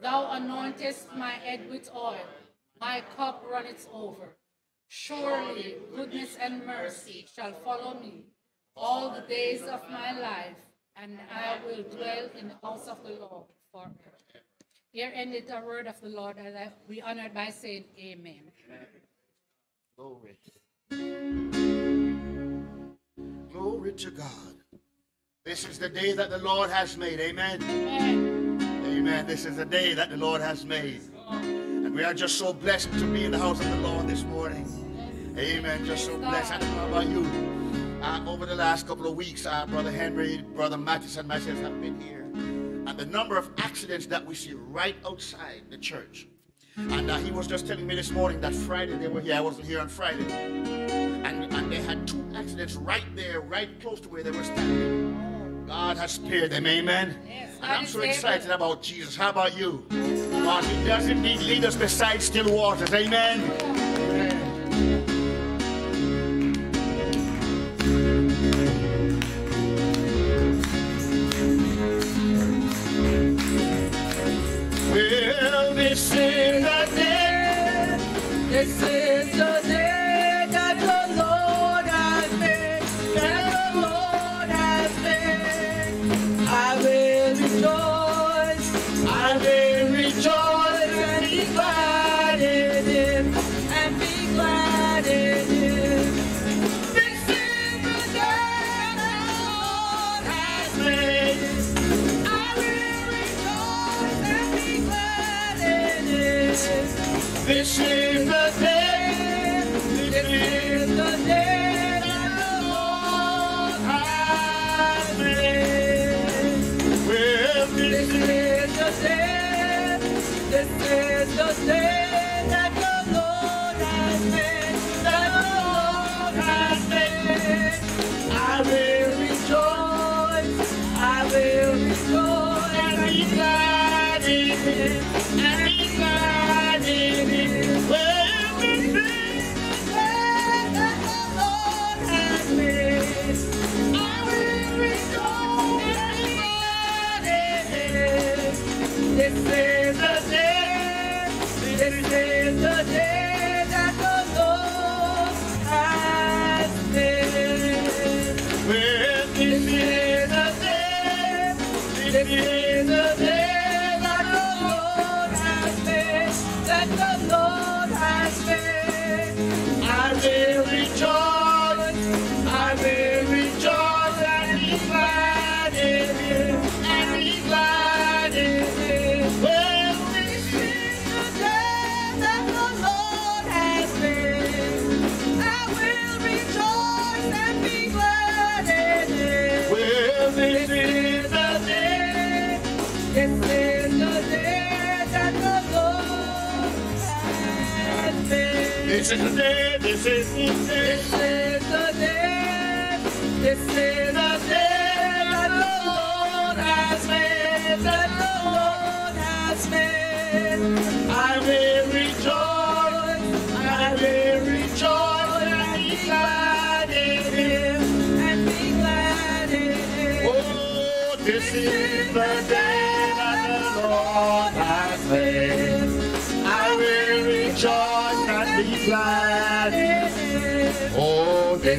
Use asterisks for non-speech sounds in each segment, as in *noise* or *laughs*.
Thou anointest my head with oil, my cup runneth over. Surely goodness and mercy shall follow me all the days of my life, and I will dwell in the house of the Lord forever. Here ended the word of the Lord, and I, we honored by saying amen. Glory. Glory to God. This is the day that the Lord has made. Amen. Amen. Amen. This is the day that the Lord has made. And we are just so blessed to be in the house of the Lord this morning. Amen. Just so blessed. I don't know about you. Uh, over the last couple of weeks, uh, Brother Henry, Brother Mattis, and myself have been here. And the number of accidents that we see right outside the church. And uh, he was just telling me this morning that Friday they were here. I wasn't here on Friday. And, and they had two accidents right there, right close to where they were standing. God has spared them. Amen. Yes, and I'm is so able. excited about Jesus. How about you? God, he does indeed lead us beside still waters. Amen. Amen. Well, this is the day. This is the the day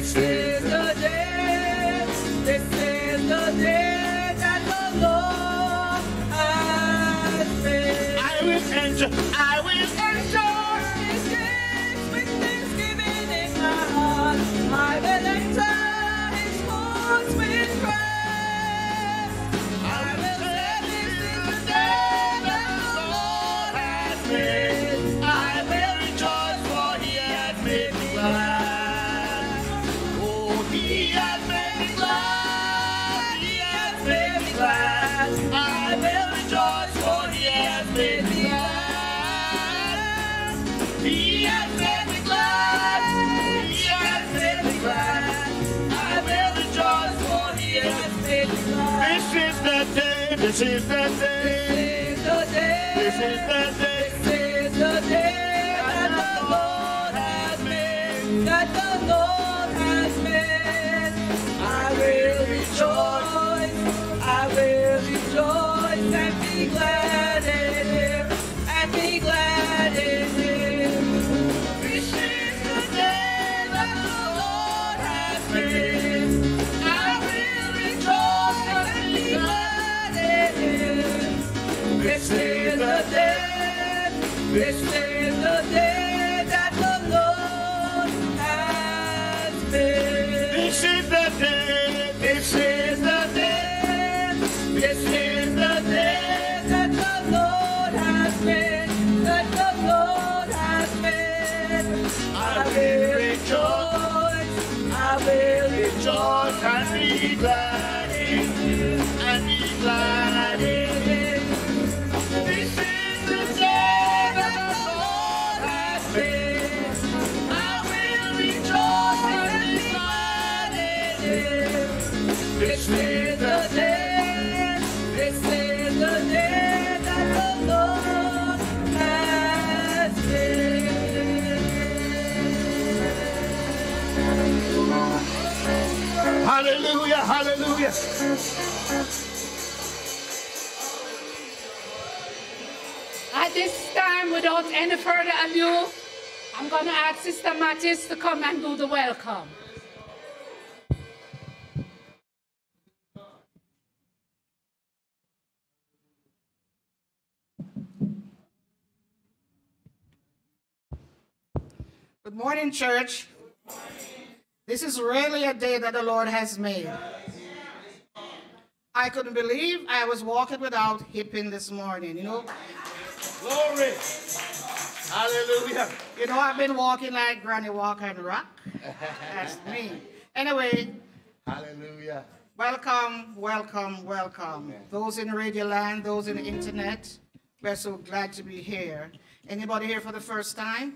this This is is the day, this is the day that the Lord has made. I will enter. I This is the day. This is the day. Without any further ado, I'm going to ask Sister Mattis to come and do the welcome. Good morning, church. This is really a day that the Lord has made. I couldn't believe I was walking without hipping this morning. You know, Glory. Hallelujah. you know I've been walking like Granny Walk and Rock. That's *laughs* me. Anyway, Hallelujah. welcome, welcome, welcome. Those in Radio Land, those in the internet, we're so glad to be here. Anybody here for the first time?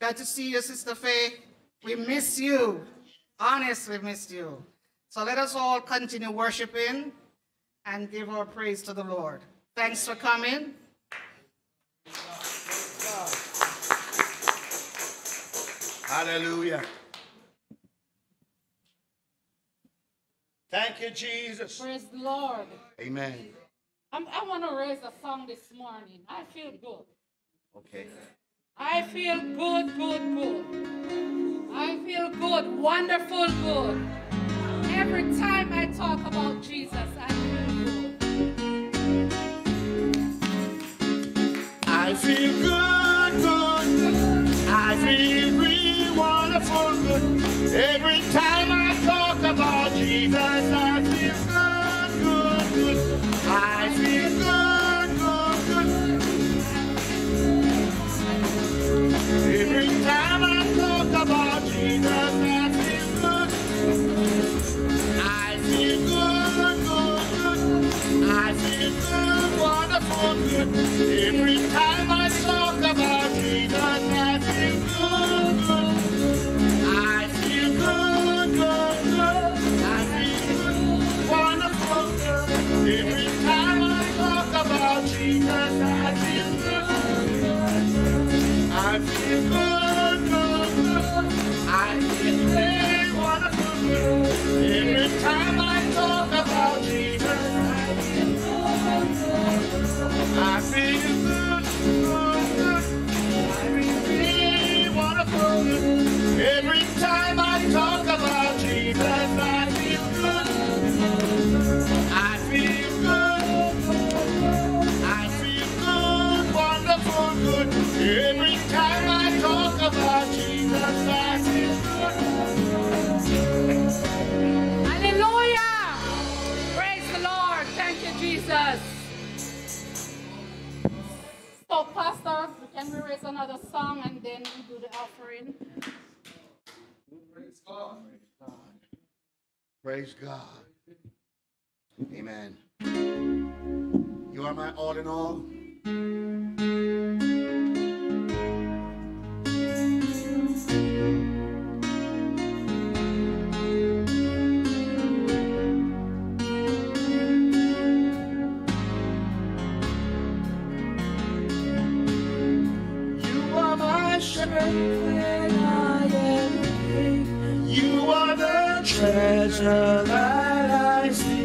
Glad to see you, Sister Faye. We miss you. Honestly, miss you. So let us all continue worshiping and give our praise to the Lord. Thanks for coming. Hallelujah. Thank you, Jesus. Praise the Lord. Amen. I'm, I want to raise a song this morning. I feel good. Okay. I feel good, good, good. I feel good, wonderful, good. Every time I talk about Jesus, I feel good. I feel good, good. Every time I talk about Jesus, praise another song and then we do the offering. Praise God. Praise God. Amen. You are my all in all. Thank you. treasure when I am weak. You are the treasure that I see.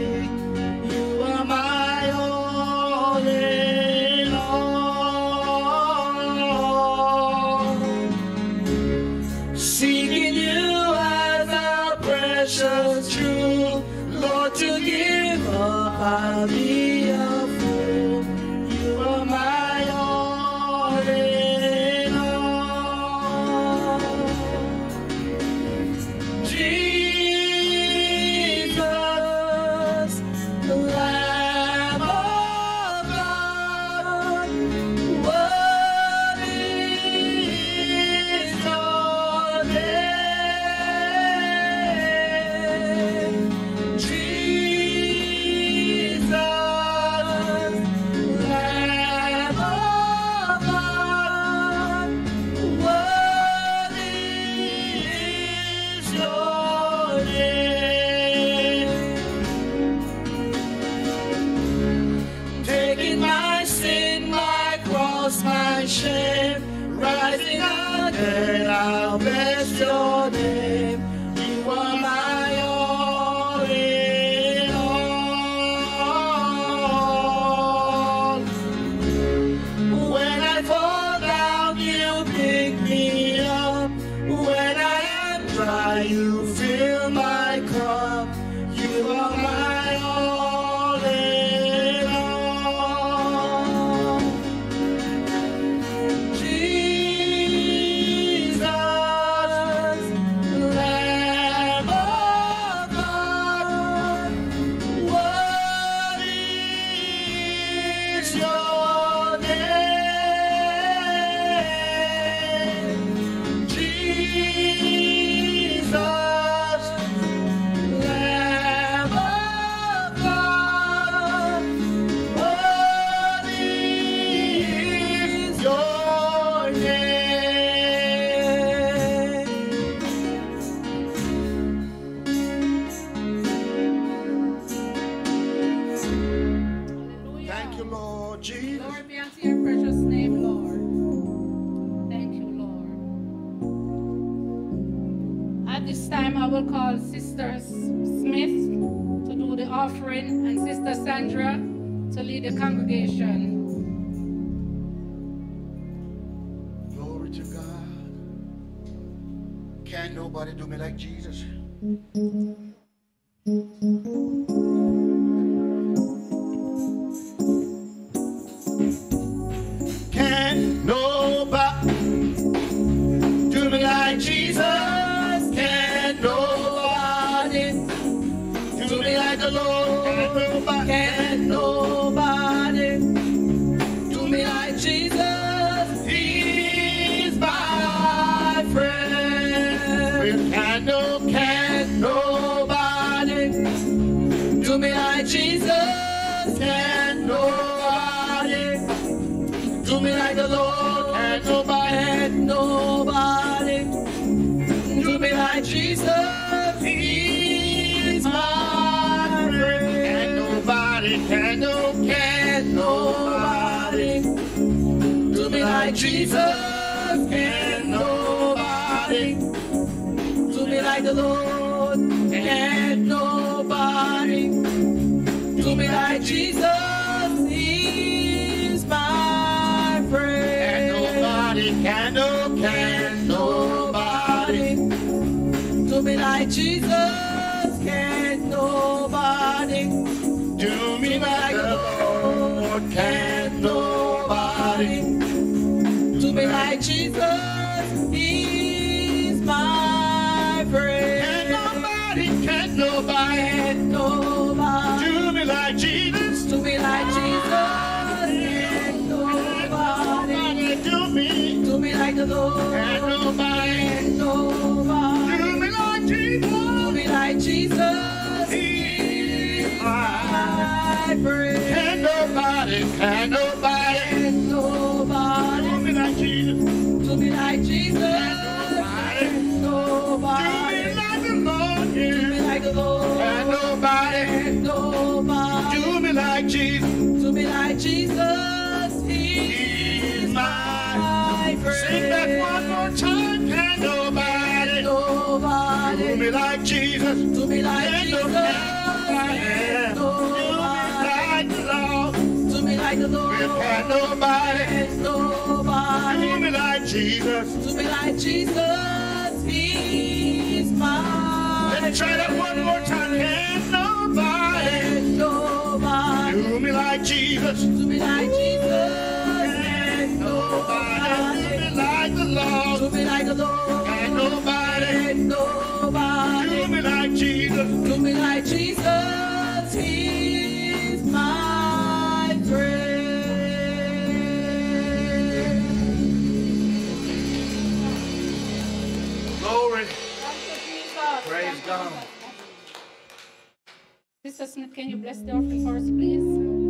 the Lord, and nobody, and nobody do me like Jesus. He's my friend, and nobody can, no can, nobody do me like Jesus. I know. Can't nobody. Nobody. To be like Jesus. To be like Jesus. He's mine. Let me try that one more time. There's nobody. Nobody. To me like Jesus. To be like Jesus. Nobody. To me like the Lord. To be like the Lord. And nobody. There's nobody. To be like Jesus. To like Jesus. He's down. Sister Smith, can you bless the orphan for us, please?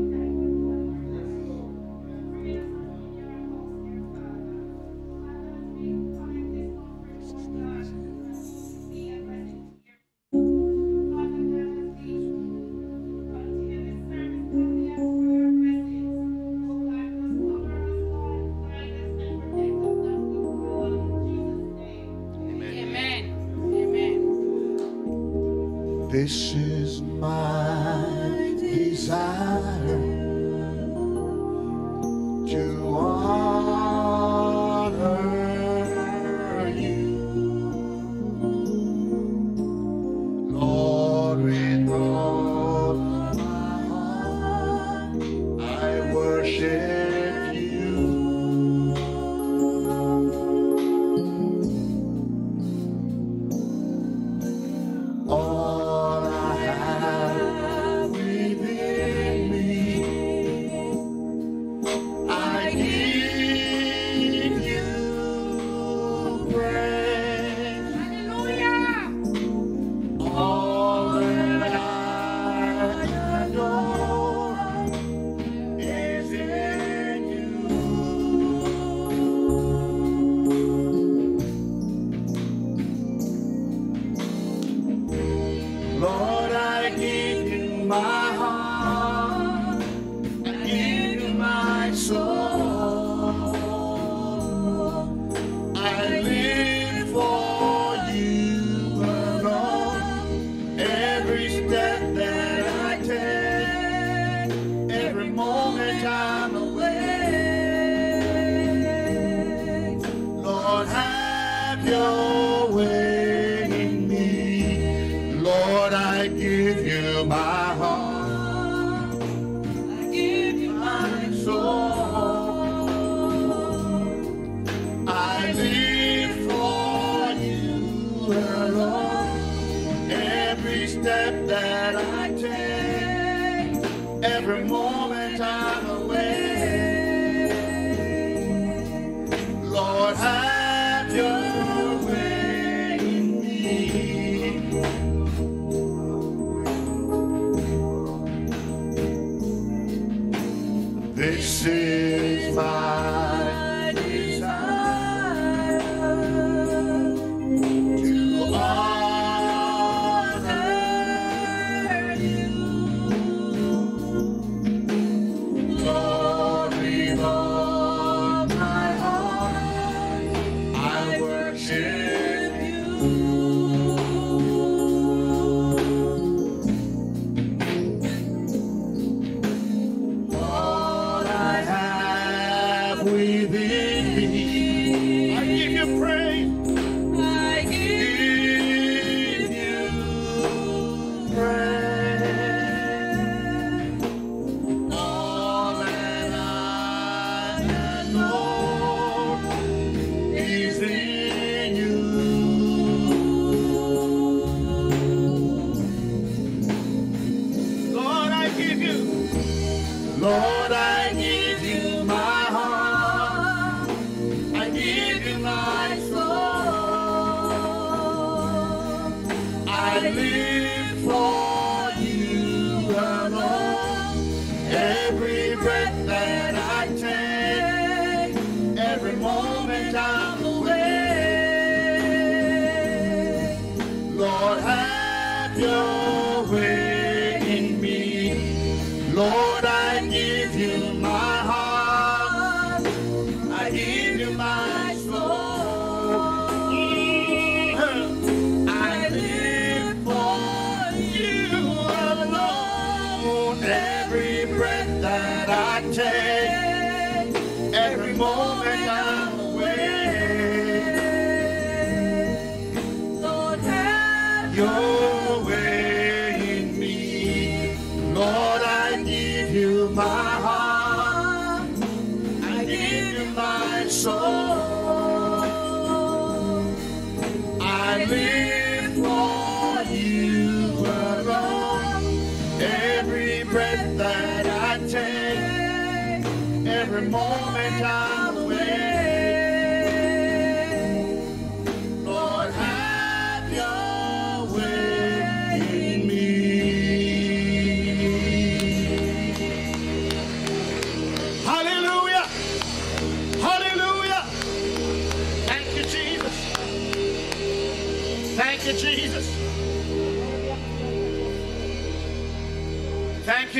Your way in me, Lord, I give you my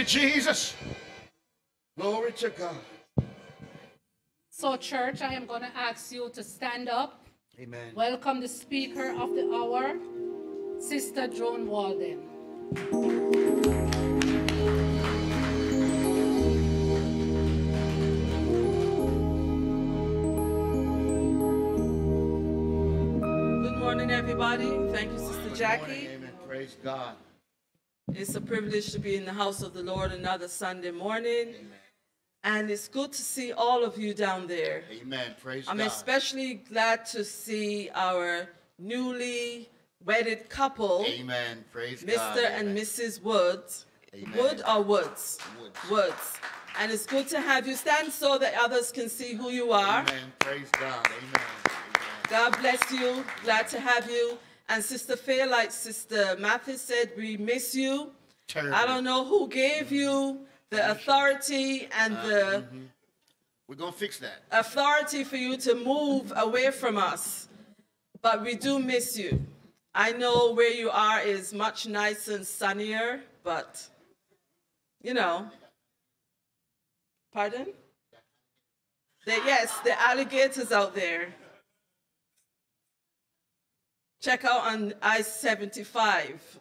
you, Jesus. Glory to God. So, church, I am going to ask you to stand up. Amen. Welcome the speaker of the hour, Sister Joan Walden. Good morning, everybody. Thank you, Sister Good Jackie. morning. Amen. Praise God. It's a privilege to be in the house of the Lord another Sunday morning. And it's good to see all of you down there. Amen. Praise God. I'm God. especially glad to see our newly wedded couple, Amen. Praise Mr. God. and Amen. Mrs. Woods. Amen. Wood or Woods? Woods. Woods. And it's good to have you stand so that others can see who you are. Amen. Praise God. Amen. Amen. God bless you. Glad to have you. And Sister Faye, like Sister Mathis said, we miss you. Terrible. I don't know who gave you the authority and the uh, mm-hmm. We're going to fix that. authority for you to move away from us, but we do miss you. I know where you are is much nicer and sunnier, but you know. Pardon? The, yes, the alligators out there. Check out on I 75.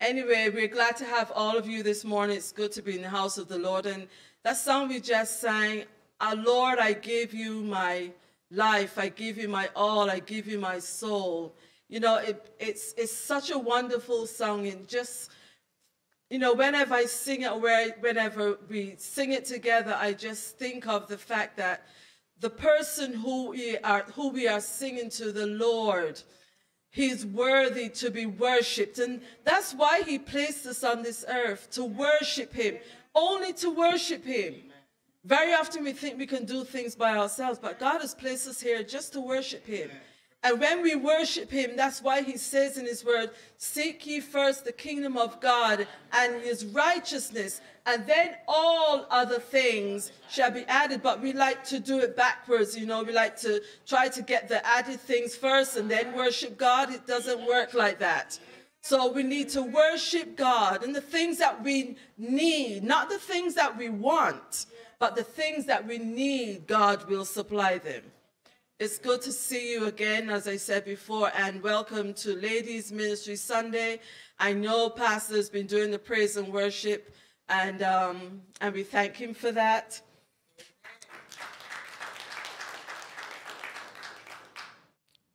Anyway, we're glad to have all of you this morning. It's good to be in the house of the Lord. And that song we just sang, Our Lord, I give you my life, I give you my all, I give you my soul. You know, it, it's, it's such a wonderful song. And just, you know, whenever I sing it, whenever we sing it together, I just think of the fact that the person who we are, who we are singing to, the Lord, He's worthy to be worshipped. And that's why he placed us on this earth, to worship him, only to worship him. Very often we think we can do things by ourselves, but God has placed us here just to worship him. And when we worship him, that's why he says in his word, Seek ye first the kingdom of God and his righteousness, and then all other things shall be added. But we like to do it backwards, you know, we like to try to get the added things first and then worship God. It doesn't work like that. So we need to worship God and the things that we need, not the things that we want, but the things that we need, God will supply them. It's good to see you again, as I said before, and welcome to Ladies Ministry Sunday. I know Pastor has been doing the praise and worship, and, um, and we thank him for that.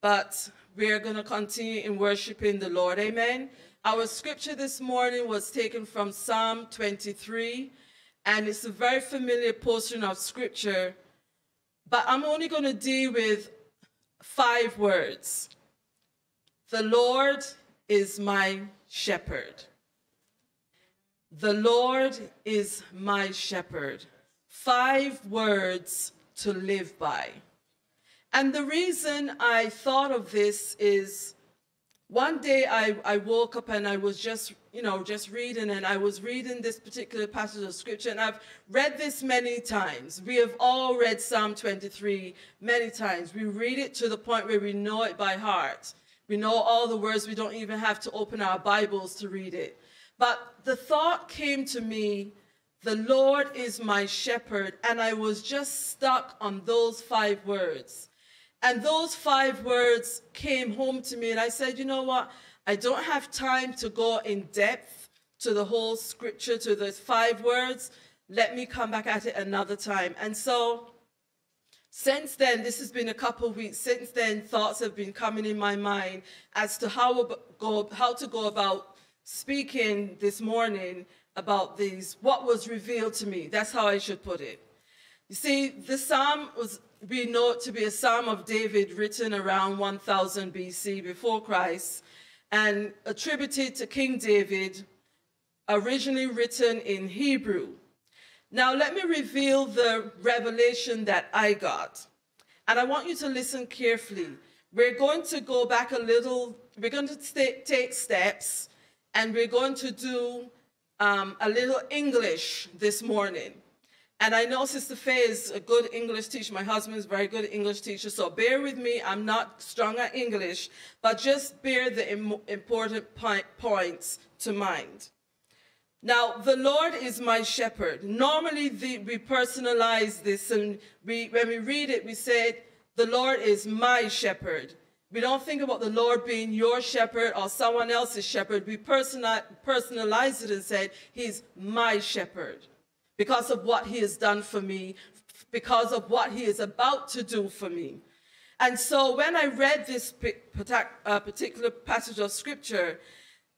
But we're going to continue in worshiping the Lord. Amen. Our scripture this morning was taken from Psalm 23, and it's a very familiar portion of scripture but I'm only going to deal with five words. The Lord is my shepherd. The Lord is my shepherd. Five words to live by. And the reason I thought of this is one day I, I woke up and I was just, you know, just reading and I was reading this particular passage of scripture and I've read this many times. We have all read Psalm 23 many times. We read it to the point where we know it by heart. We know all the words. We don't even have to open our Bibles to read it. But the thought came to me, the Lord is my shepherd. And I was just stuck on those five words. And those five words came home to me, and I said, you know what? I don't have time to go in depth to the whole scripture, to those five words. let me come back at it another time. And so since then, this has been a couple of weeks, since then, thoughts have been coming in my mind as to how, go, how to go about speaking this morning about these, what was revealed to me. That's how I should put it. You see, the psalm was we know to be a psalm of David written around 1000 BC before Christ and attributed to King David, originally written in Hebrew. Now, let me reveal the revelation that I got. And I want you to listen carefully. We're going to go back a little, we're going to take steps, and we're going to do um, a little English this morning. And I know Sister Faye is a good English teacher. My husband is a very good English teacher. So bear with me. I'm not strong at English, but just bear the Im important points to mind. Now, the Lord is my shepherd. Normally, the, we personalize this, and we, when we read it, we say, The Lord is my shepherd. We don't think about the Lord being your shepherd or someone else's shepherd. We personalize it and say, He's my shepherd because of what He has done for me, because of what He is about to do for me. And so when I read this uh, particular passage of scripture,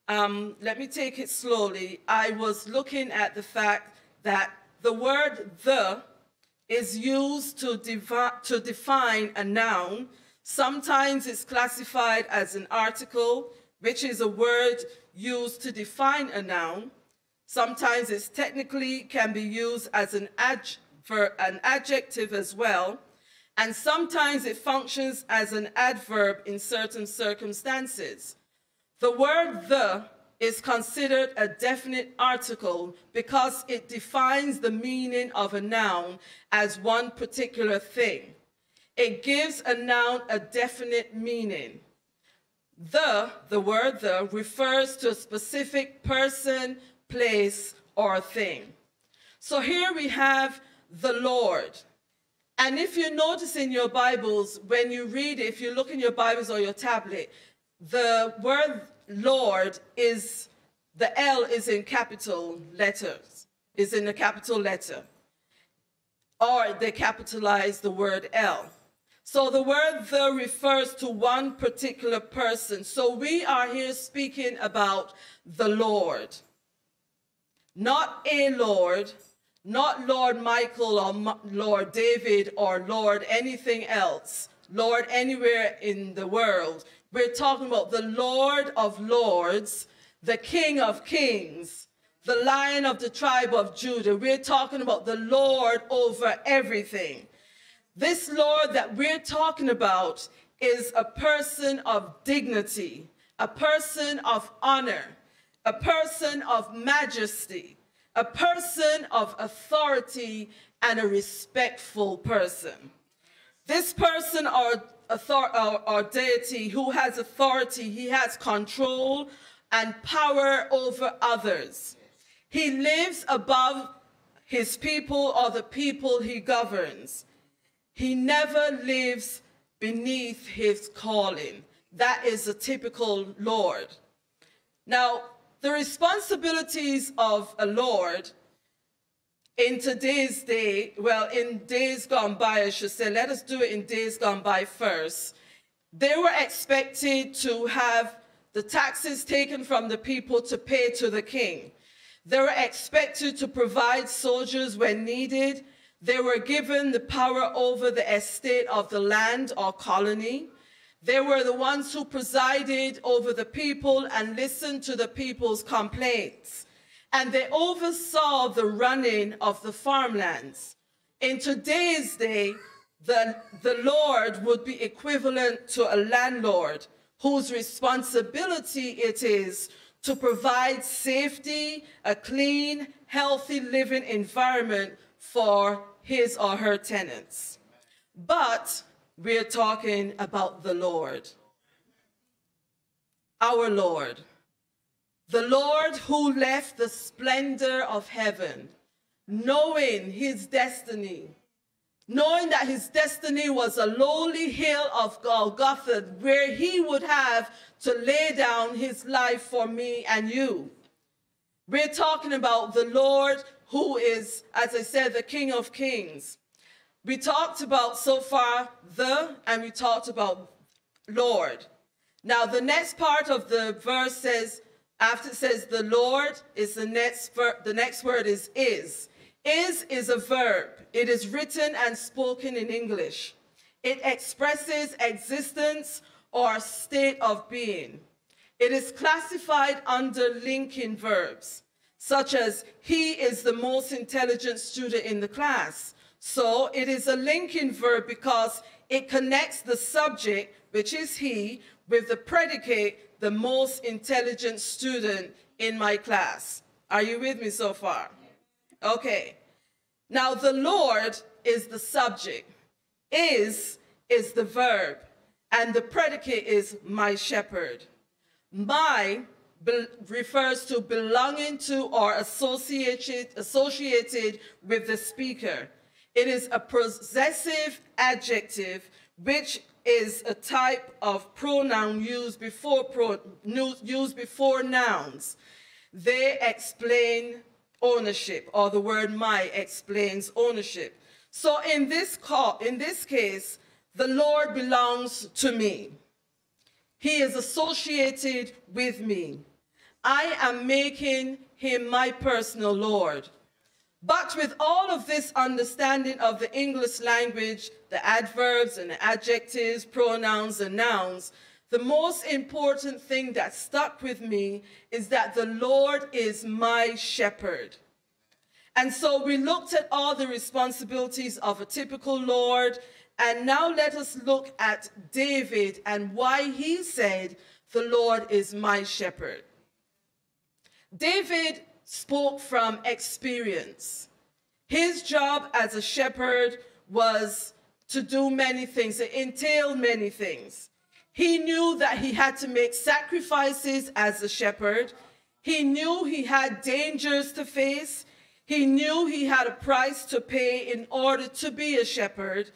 um, let me take it slowly. I was looking at the fact that the word the is used to, to define a noun. Sometimes it's classified as an article, which is a word used to define a noun. Sometimes it technically can be used as an, adver an adjective as well. And sometimes it functions as an adverb in certain circumstances. The word the is considered a definite article because it defines the meaning of a noun as one particular thing. It gives a noun a definite meaning. The, the word the, refers to a specific person, place, or thing. So here we have the Lord. And if you notice in your Bibles, when you read it, if you look in your Bibles or your tablet, the word Lord is, the L is in capital letters, is in a capital letter. Or they capitalize the word L. So the word the refers to one particular person. So we are here speaking about the Lord. Not a Lord, not Lord Michael or Lord David or Lord anything else, Lord anywhere in the world. We're talking about the Lord of Lords, the King of Kings, the Lion of the tribe of Judah. We're talking about the Lord over everything. This Lord that we're talking about is a person of dignity, a person of honor, a person of majesty, a person of authority, and a respectful person. This person or or, or deity who has authority, he has control and power over others. He lives above his people or the people he governs. He never lives beneath his calling. That is a typical Lord. Now, the responsibilities of a Lord in today's day, well, in days gone by, I should say, let us do it in days gone by first. They were expected to have the taxes taken from the people to pay to the king. They were expected to provide soldiers when needed. They were given the power over the estate of the land or colony. They were the ones who presided over the people and listened to the people's complaints and they oversaw the running of the farmlands. In today's day, the, the Lord would be equivalent to a landlord whose responsibility it is to provide safety, a clean, healthy living environment for his or her tenants. But we're talking about the Lord, our Lord the Lord who left the splendor of heaven, knowing his destiny, knowing that his destiny was a lowly hill of Golgotha where he would have to lay down his life for me and you. We're talking about the Lord who is, as I said, the King of Kings. We talked about so far the, and we talked about Lord. Now, the next part of the verse says, after it says the Lord, is the next, the next word is is. Is is a verb. It is written and spoken in English. It expresses existence or state of being. It is classified under linking verbs, such as he is the most intelligent student in the class. So it is a linking verb because it connects the subject, which is he, with the predicate, the most intelligent student in my class. Are you with me so far? Okay. Now, the Lord is the subject, is is the verb, and the predicate is my shepherd. My refers to belonging to or associated, associated with the speaker. It is a possessive adjective, which is a type of pronoun used before, pro, used before nouns. They explain ownership, or the word my explains ownership. So in this, call, in this case, the Lord belongs to me. He is associated with me. I am making him my personal Lord. But with all of this understanding of the English language, the adverbs and the adjectives, pronouns and nouns, the most important thing that stuck with me is that the Lord is my shepherd. And so we looked at all the responsibilities of a typical Lord. And now let us look at David and why he said, The Lord is my shepherd. David spoke from experience. His job as a shepherd was to do many things, it entailed many things. He knew that he had to make sacrifices as a shepherd. He knew he had dangers to face. He knew he had a price to pay in order to be a shepherd.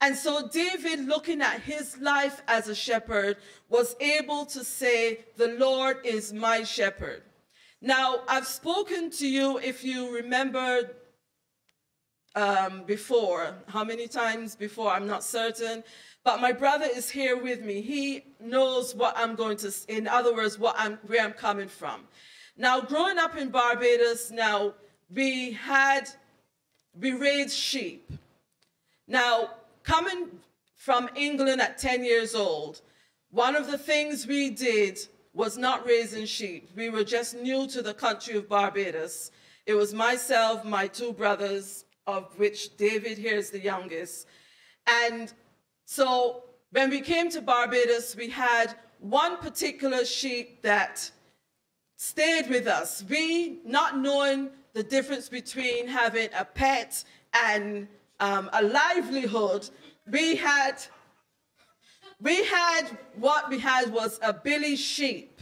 And so David, looking at his life as a shepherd, was able to say, the Lord is my shepherd. Now, I've spoken to you, if you remember um, before, how many times before, I'm not certain, but my brother is here with me. He knows what I'm going to, in other words, what I'm, where I'm coming from. Now, growing up in Barbados, now, we had, we raised sheep. Now, coming from England at 10 years old, one of the things we did was not raising sheep. We were just new to the country of Barbados. It was myself, my two brothers, of which David here is the youngest. And so when we came to Barbados, we had one particular sheep that stayed with us. We, not knowing the difference between having a pet and um, a livelihood, we had, we had, what we had was a billy sheep.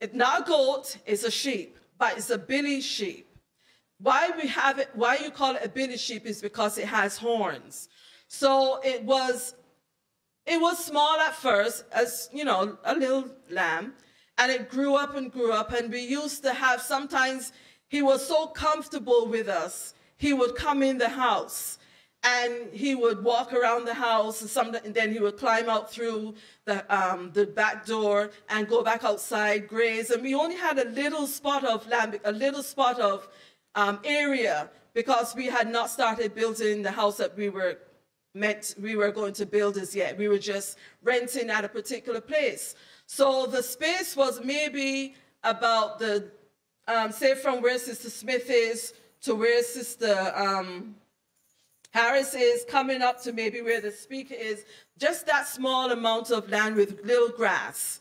It's not a goat, it's a sheep, but it's a billy sheep. Why we have it, why you call it a billy sheep is because it has horns. So it was, it was small at first, as, you know, a little lamb, and it grew up and grew up, and we used to have, sometimes he was so comfortable with us, he would come in the house, and he would walk around the house, and, some, and then he would climb out through the, um, the back door and go back outside, graze, and we only had a little spot of land, a little spot of um, area, because we had not started building the house that we were meant we were going to build as yet. We were just renting at a particular place. So the space was maybe about the, um, say from where Sister Smith is to where Sister um, Harris is, coming up to maybe where the speaker is, just that small amount of land with little grass.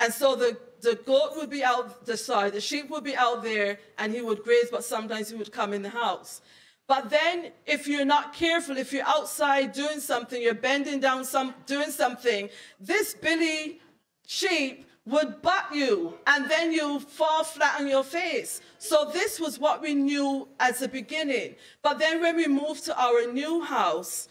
And so the, the goat would be out, the, sorry, the sheep would be out there and he would graze, but sometimes he would come in the house. But then if you're not careful, if you're outside doing something, you're bending down some, doing something, this billy sheep would butt you and then you fall flat on your face. So this was what we knew as a beginning. But then when we moved to our new house,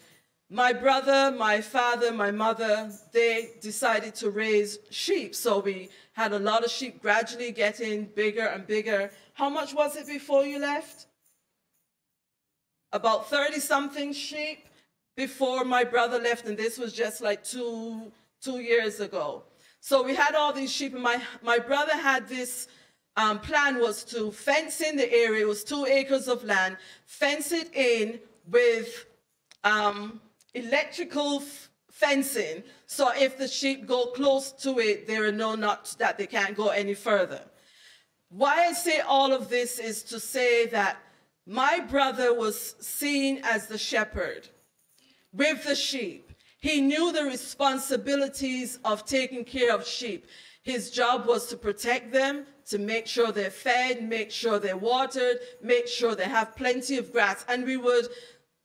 my brother, my father, my mother, they decided to raise sheep. So we had a lot of sheep gradually getting bigger and bigger. How much was it before you left? about 30 something sheep before my brother left, and this was just like two, two years ago. So we had all these sheep, and my, my brother had this um, plan was to fence in the area. It was two acres of land, fence it in with um, electrical fencing. So if the sheep go close to it, there are no nuts that they can't go any further. Why I say all of this is to say that my brother was seen as the shepherd with the sheep. He knew the responsibilities of taking care of sheep. His job was to protect them, to make sure they're fed, make sure they're watered, make sure they have plenty of grass. And we would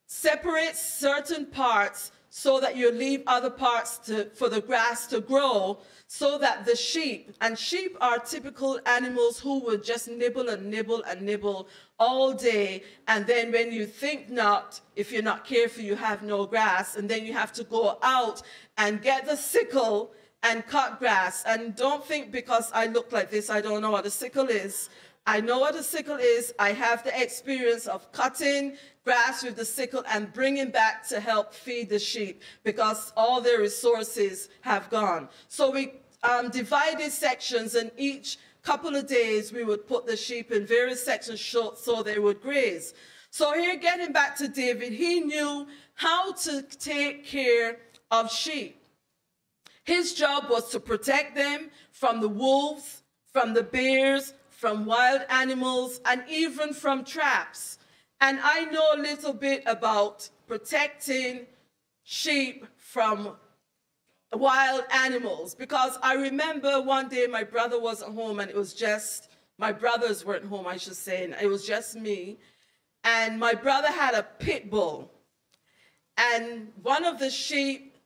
separate certain parts so that you leave other parts to, for the grass to grow so that the sheep, and sheep are typical animals who would just nibble and nibble and nibble all day. And then when you think not, if you're not careful, you have no grass. And then you have to go out and get the sickle and cut grass. And don't think because I look like this, I don't know what a sickle is. I know what a sickle is. I have the experience of cutting grass with the sickle and bringing back to help feed the sheep because all their resources have gone. So we um, divided sections and each couple of days we would put the sheep in various sections short so they would graze. So here getting back to David, he knew how to take care of sheep. His job was to protect them from the wolves, from the bears, from wild animals, and even from traps. And I know a little bit about protecting sheep from wild animals because I remember one day my brother wasn't home and it was just, my brothers weren't home, I should say, and it was just me. And my brother had a pit bull. And one of the sheep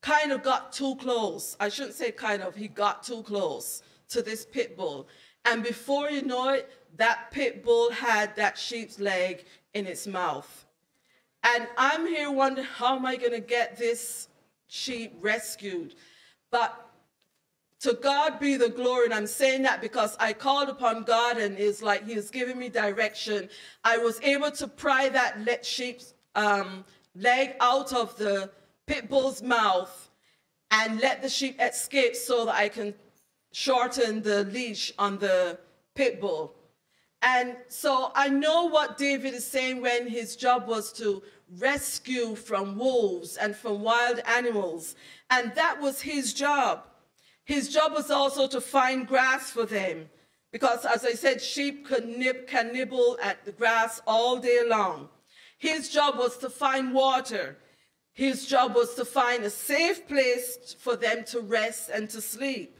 kind of got too close. I shouldn't say kind of, he got too close to this pit bull. And before you know it, that pit bull had that sheep's leg in its mouth. And I'm here wondering, how am I going to get this sheep rescued? But to God be the glory, and I'm saying that because I called upon God and it's like he was giving me direction. I was able to pry that sheep's um, leg out of the pit bull's mouth and let the sheep escape so that I can shorten the leash on the pit bull. And so I know what David is saying when his job was to rescue from wolves and from wild animals. And that was his job. His job was also to find grass for them. Because as I said, sheep can, can nibble at the grass all day long. His job was to find water. His job was to find a safe place for them to rest and to sleep.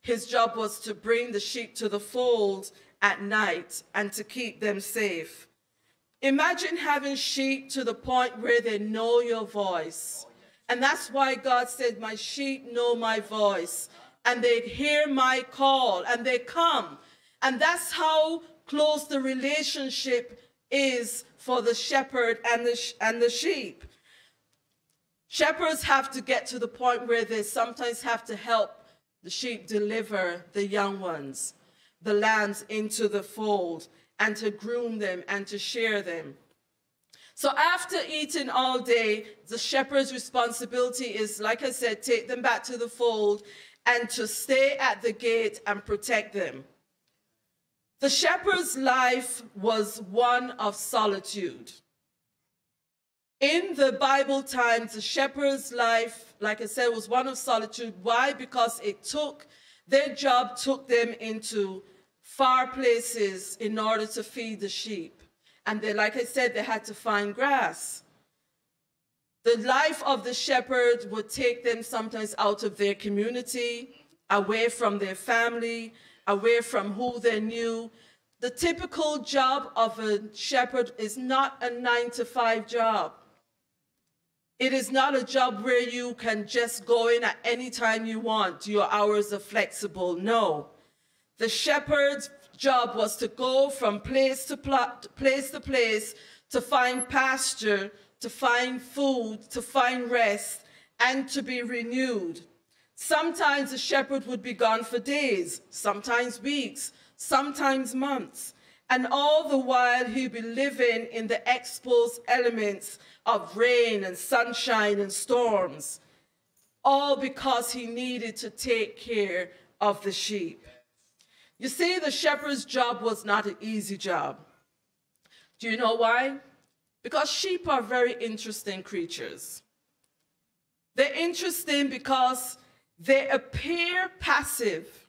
His job was to bring the sheep to the fold at night and to keep them safe. Imagine having sheep to the point where they know your voice. And that's why God said, My sheep know my voice, and they hear my call, and they come. And that's how close the relationship is for the shepherd and the, and the sheep. Shepherds have to get to the point where they sometimes have to help the sheep deliver the young ones, the lambs into the fold, and to groom them and to shear them. So after eating all day, the shepherd's responsibility is, like I said, take them back to the fold and to stay at the gate and protect them. The shepherd's life was one of solitude. In the Bible times, the shepherd's life like I said, was one of solitude. Why? Because it took, their job took them into far places in order to feed the sheep. And then, like I said, they had to find grass. The life of the shepherd would take them sometimes out of their community, away from their family, away from who they knew. The typical job of a shepherd is not a nine to five job. It is not a job where you can just go in at any time you want. Your hours are flexible. No. The shepherd's job was to go from place to place to place to find pasture, to find food, to find rest, and to be renewed. Sometimes the shepherd would be gone for days, sometimes weeks, sometimes months. And all the while he'd be living in the exposed elements of rain and sunshine and storms, all because he needed to take care of the sheep. You see, the shepherd's job was not an easy job. Do you know why? Because sheep are very interesting creatures. They're interesting because they appear passive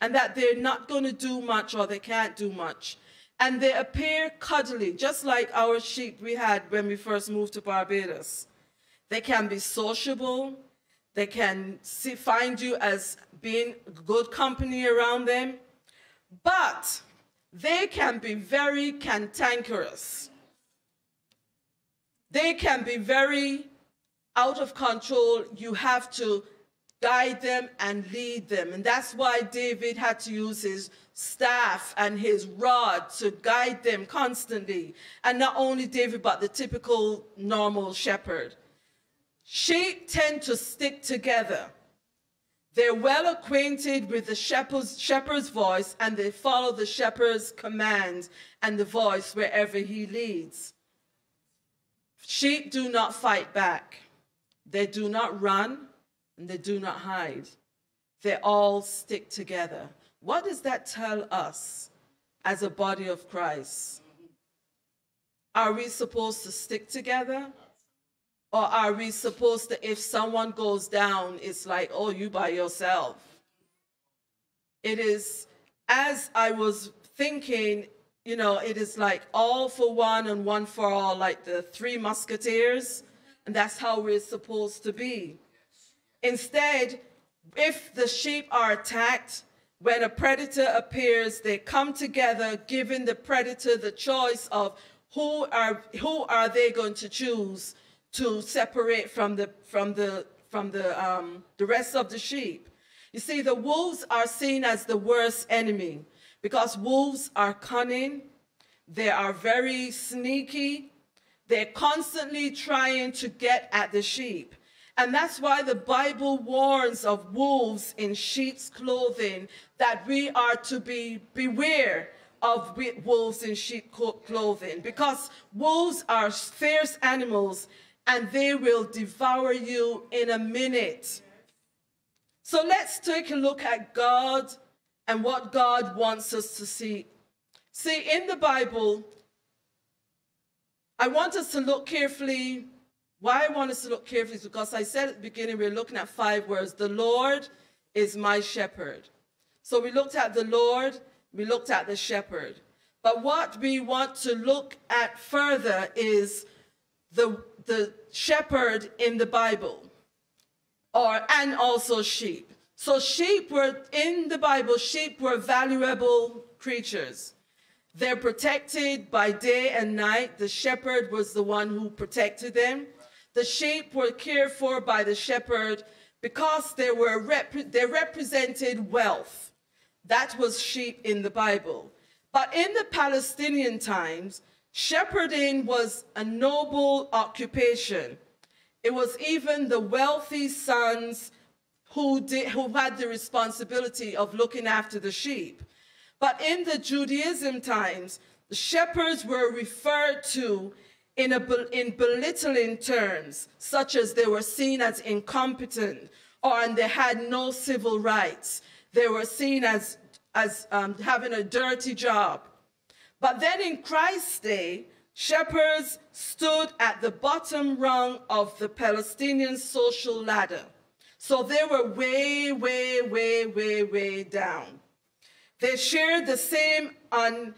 and that they're not going to do much or they can't do much. And they appear cuddly, just like our sheep we had when we first moved to Barbados. They can be sociable. They can see, find you as being good company around them. But they can be very cantankerous. They can be very out of control. You have to guide them and lead them. And that's why David had to use his staff and his rod to guide them constantly. And not only David, but the typical normal shepherd. Sheep tend to stick together. They're well acquainted with the shepherd's, shepherd's voice and they follow the shepherd's commands and the voice wherever he leads. Sheep do not fight back. They do not run and they do not hide. They all stick together. What does that tell us as a body of Christ? Are we supposed to stick together? Or are we supposed to, if someone goes down, it's like, oh, you by yourself? It is, as I was thinking, you know, it is like all for one and one for all, like the three musketeers. And that's how we're supposed to be. Instead, if the sheep are attacked, when a predator appears, they come together, giving the predator the choice of who are, who are they going to choose to separate from the, from the, from the, um, the rest of the sheep. You see, the wolves are seen as the worst enemy because wolves are cunning, they are very sneaky, they're constantly trying to get at the sheep. And that's why the Bible warns of wolves in sheep's clothing, that we are to be beware of wolves in sheep clothing, because wolves are fierce animals and they will devour you in a minute. So let's take a look at God and what God wants us to see. See, in the Bible, I want us to look carefully why I want us to look carefully is because I said at the beginning we're looking at five words. The Lord is my shepherd. So we looked at the Lord, we looked at the shepherd. But what we want to look at further is the, the shepherd in the Bible, or and also sheep. So sheep were in the Bible, sheep were valuable creatures. They're protected by day and night. The shepherd was the one who protected them. The sheep were cared for by the shepherd because they, were rep they represented wealth. That was sheep in the Bible. But in the Palestinian times, shepherding was a noble occupation. It was even the wealthy sons who, did, who had the responsibility of looking after the sheep. But in the Judaism times, the shepherds were referred to in, a, in belittling terms, such as they were seen as incompetent or and they had no civil rights. They were seen as, as um, having a dirty job. But then in Christ's day, shepherds stood at the bottom rung of the Palestinian social ladder. So they were way, way, way, way, way down. They shared the same un,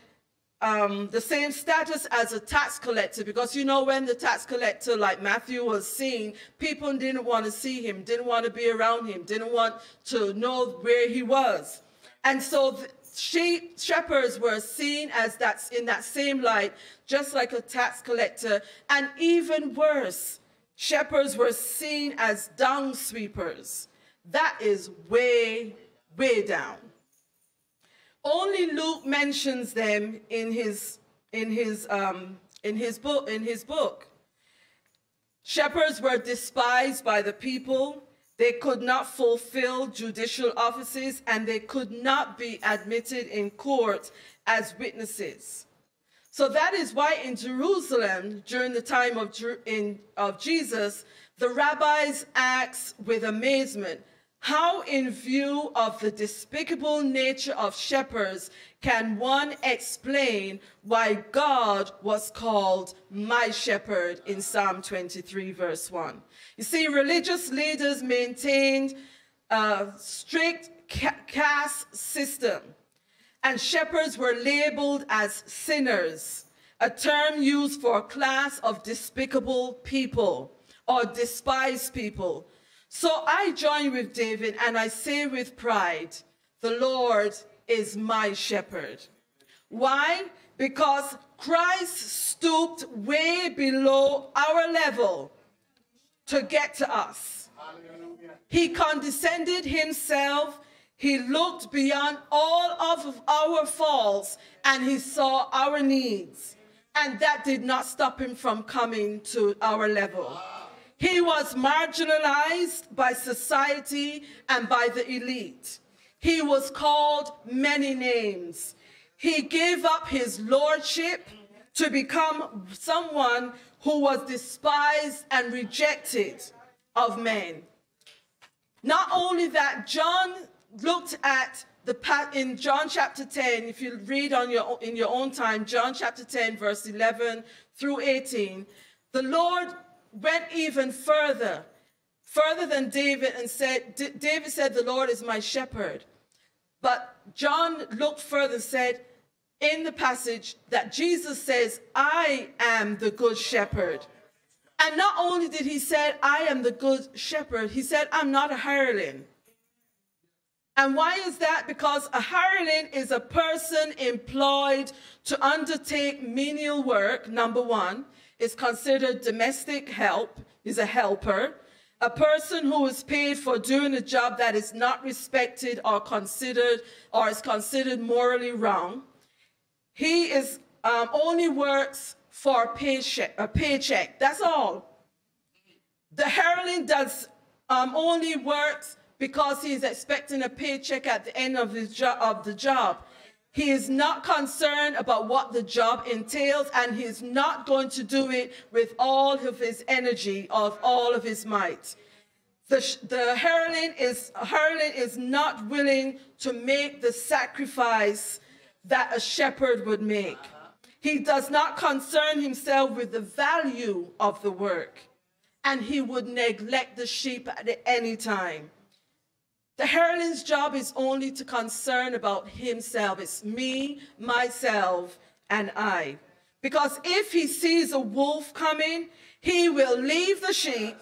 um, the same status as a tax collector because you know when the tax collector like Matthew was seen, people didn't want to see him, didn't want to be around him, didn't want to know where he was. And so sheep shepherds were seen as that's in that same light, just like a tax collector. And even worse, shepherds were seen as dung sweepers. That is way, way down. Only Luke mentions them in his, in his, um, in his, book, in his book. Shepherds were despised by the people They could not fulfill judicial offices and they could not be admitted in court as witnesses. So that is why in Jerusalem, during the time of, in, of Jesus, the rabbis asked with amazement, how, in view of the despicable nature of shepherds, can one explain why God was called my shepherd in Psalm 23, verse 1? You see, religious leaders maintained a strict caste system, and shepherds were labeled as sinners, a term used for a class of despicable people or despised people so I join with David and I say with pride, the Lord is my shepherd. Why? Because Christ stooped way below our level to get to us. He condescended himself. He looked beyond all of our faults and he saw our needs. And that did not stop him from coming to our level. He was marginalized by society and by the elite. He was called many names. He gave up his lordship to become someone who was despised and rejected of men. Not only that, John looked at the in John chapter 10, if you read on your, in your own time, John chapter 10, verse 11 through 18, the Lord went even further, further than David, and said, David said, The Lord is my shepherd. But John looked further and said, in the passage that Jesus says, I am the good shepherd. And not only did he say, I am the good shepherd, he said, I'm not a hireling. And why is that? Because a hireling is a person employed to undertake menial work, number one is considered domestic help, is a helper, a person who is paid for doing a job that is not respected or considered or is considered morally wrong. He is um, only works for a paycheck, a paycheck. That's all. The hireling does um, only works because he is expecting a paycheck at the end of, his jo- of the job. He is not concerned about what the job entails, and he is not going to do it with all of his energy, of all of his might. The, the hireling is, hireling is not willing to make the sacrifice that a shepherd would make. He does not concern himself with the value of the work, and he would neglect the sheep at any time. The hireling's job is only to concern about himself. It's me, myself, and I. Because if he sees a wolf coming, he will leave the sheep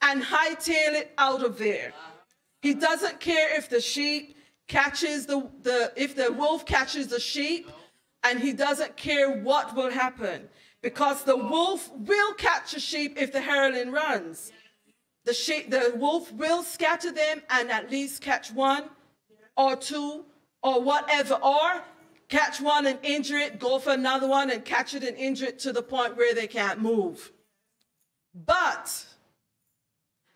and hightail it out of there. He doesn't care if the sheep catches the, the if the wolf catches the sheep, and he doesn't care what will happen. Because the wolf will catch a sheep if the hireling runs. The, sheep, the wolf will scatter them and at least catch one or two or whatever, or catch one and injure it, go for another one and catch it and injure it to the point where they can't move. But,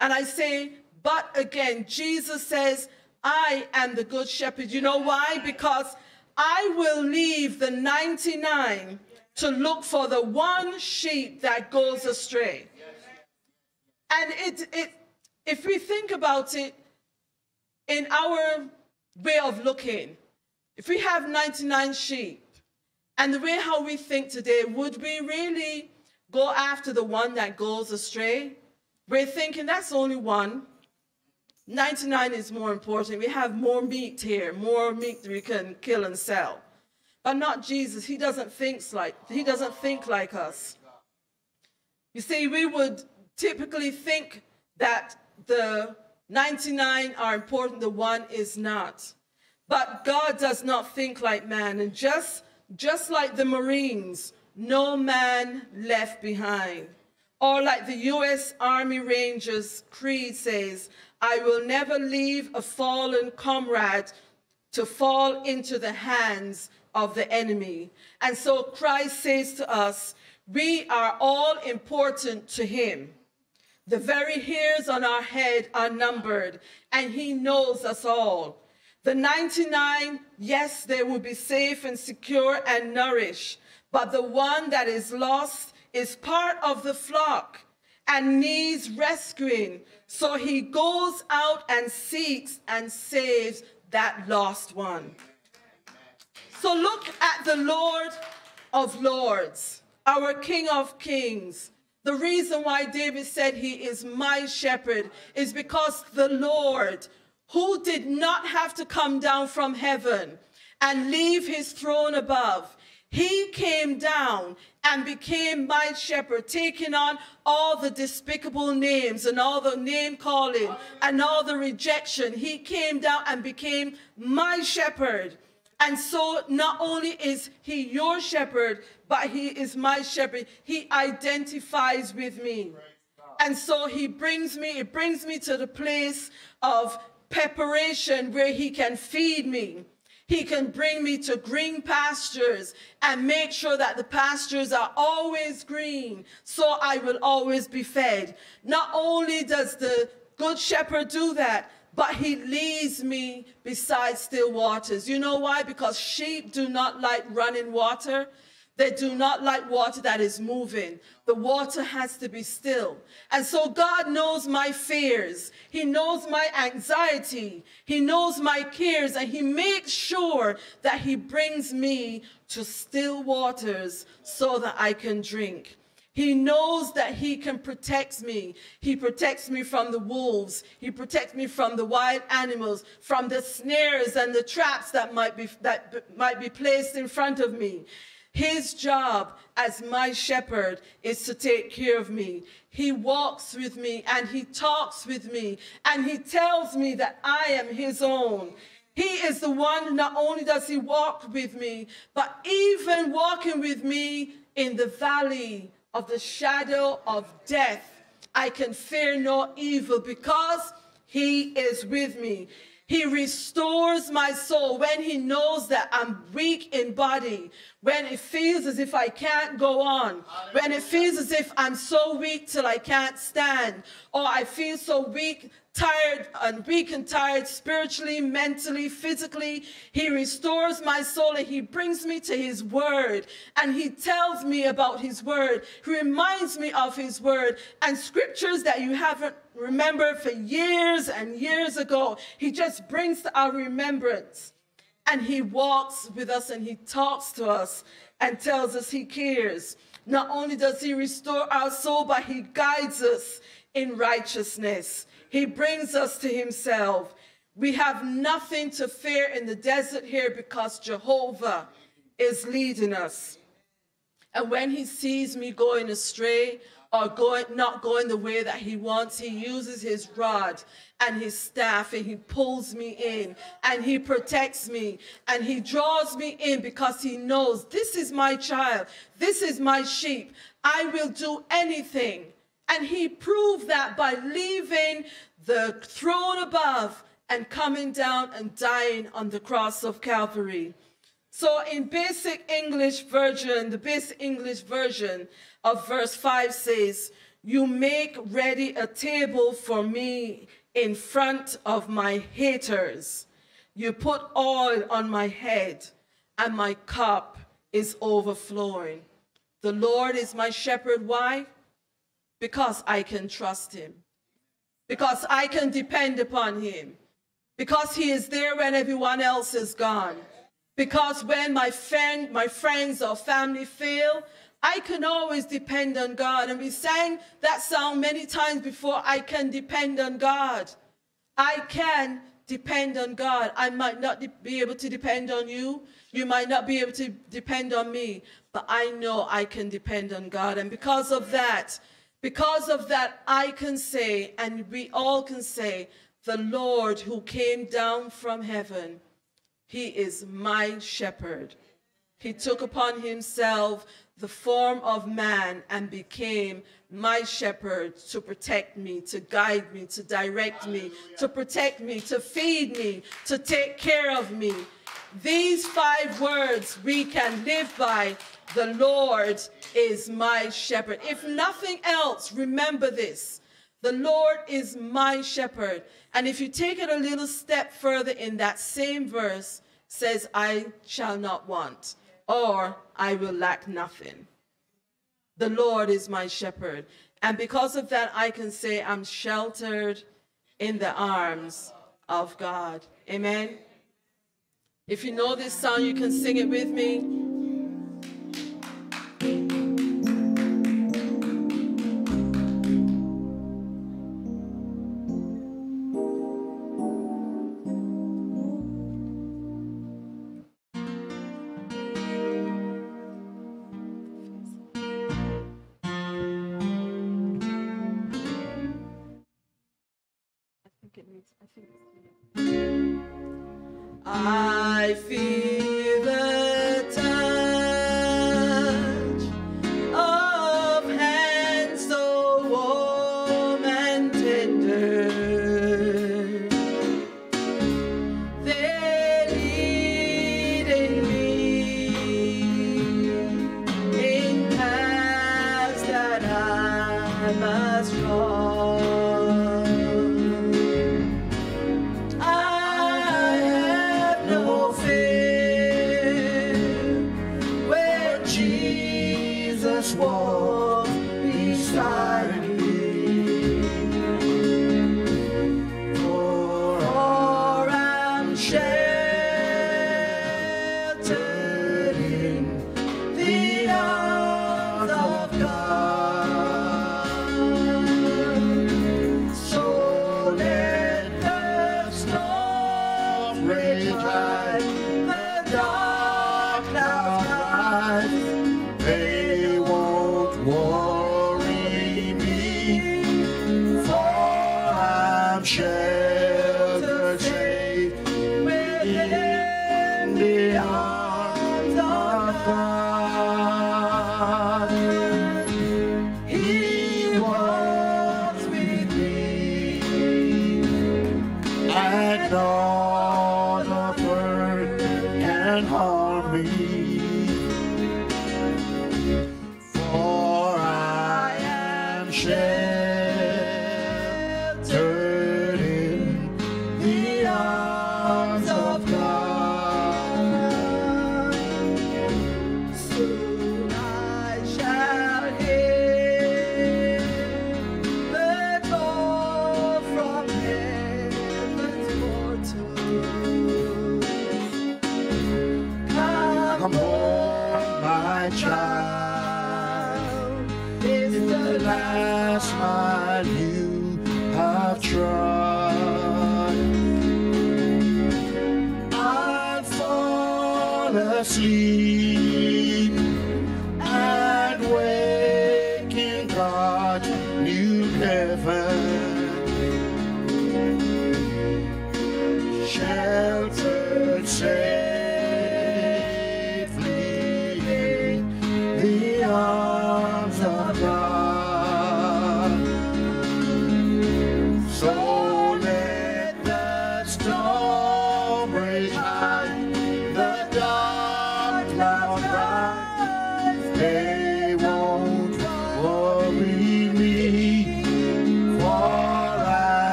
and I say, but again, Jesus says, I am the good shepherd. You know why? Because I will leave the 99 to look for the one sheep that goes astray. And it, it, if we think about it in our way of looking, if we have 99 sheep, and the way how we think today, would we really go after the one that goes astray? We're thinking that's only one. 99 is more important. We have more meat here, more meat that we can kill and sell. But not Jesus. He doesn't think like he doesn't think like us. You see, we would typically think that the 99 are important, the one is not. But God does not think like man. And just, just like the Marines, no man left behind. Or like the U.S. Army Rangers creed says, I will never leave a fallen comrade to fall into the hands of the enemy. And so Christ says to us, we are all important to him. The very hairs on our head are numbered, and he knows us all. The 99, yes, they will be safe and secure and nourished, but the one that is lost is part of the flock and needs rescuing. So he goes out and seeks and saves that lost one. So look at the Lord of Lords, our King of Kings. The reason why David said he is my shepherd is because the Lord, who did not have to come down from heaven and leave his throne above, he came down and became my shepherd, taking on all the despicable names and all the name calling and all the rejection. He came down and became my shepherd. And so not only is he your shepherd, but he is my shepherd. He identifies with me. And so he brings me, it brings me to the place of preparation where he can feed me. He can bring me to green pastures and make sure that the pastures are always green, so I will always be fed. Not only does the good shepherd do that, but he leads me beside still waters. You know why? Because sheep do not like running water. They do not like water that is moving. The water has to be still. And so God knows my fears. He knows my anxiety. He knows my cares. And He makes sure that He brings me to still waters so that I can drink. He knows that he can protect me. He protects me from the wolves. He protects me from the wild animals, from the snares and the traps that might be, that might be placed in front of me. His job as my shepherd is to take care of me. He walks with me and he talks with me and he tells me that I am his own. He is the one, not only does he walk with me, but even walking with me in the valley of the shadow of death, I can fear no evil because he is with me. He restores my soul when he knows that I'm weak in body, when it feels as if I can't go on, when it feels as if I'm so weak till I can't stand, or I feel so weak tired and weak and tired spiritually, mentally, physically. He restores my soul and he brings me to his word and he tells me about his word. He reminds me of his word and scriptures that you haven't remembered for years and years ago. He just brings to our remembrance and he walks with us and he talks to us and tells us he cares. Not only does he restore our soul, but he guides us in righteousness. He brings us to himself. We have nothing to fear in the desert here because Jehovah is leading us. And when he sees me going astray or going, not going the way that he wants, he uses his rod and his staff and he pulls me in and he protects me and he draws me in because he knows this is my child, this is my sheep. I will do anything. And he proved that by leaving the throne above and coming down and dying on the cross of Calvary. So in basic English version, the basic English version of verse 5 says, You make ready a table for me in front of my haters. You put oil on my head, and my cup is overflowing. The Lord is my shepherd. Why? Because I can trust him because I can depend upon him, because he is there when everyone else is gone, because when my friend, my friends or family fail, I can always depend on God. And we sang that song many times before, I can depend on God. I can depend on God. I might not be able to depend on you. You might not be able to depend on me, but I know I can depend on God. And because of that, because of that, I can say, and we all can say, the Lord who came down from heaven, he is my shepherd. He took upon himself the form of man and became my shepherd to protect me, to guide me, to direct me, to protect me, to feed me, to take care of me. These five words we can live by the Lord is my shepherd. If nothing else, remember this. The Lord is my shepherd. And if you take it a little step further in that same verse, says, I shall not want, or I will lack nothing. The Lord is my shepherd. And because of that, I can say I'm sheltered in the arms of God. Amen. If you know this song, you can sing it with me. change.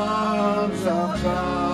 arms of God.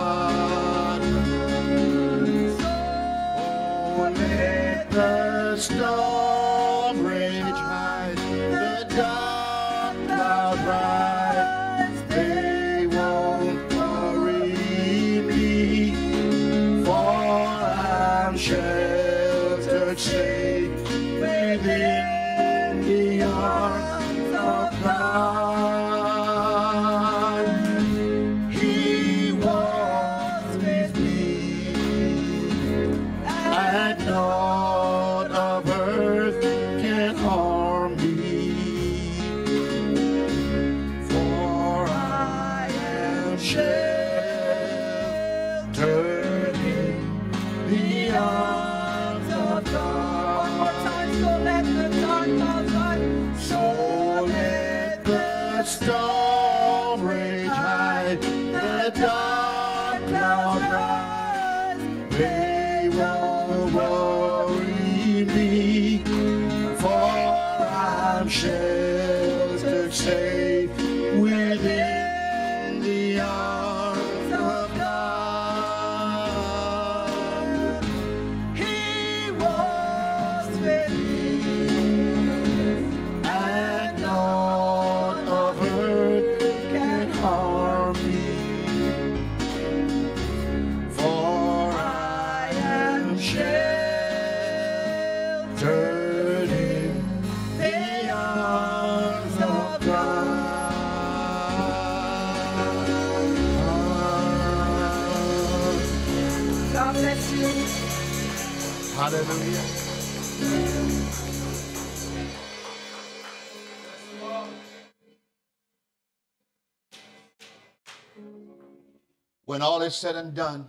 Is said and done,